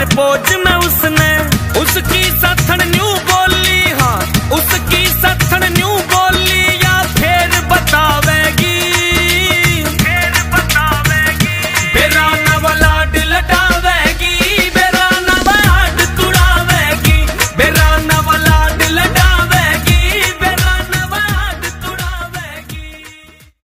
हर में उसने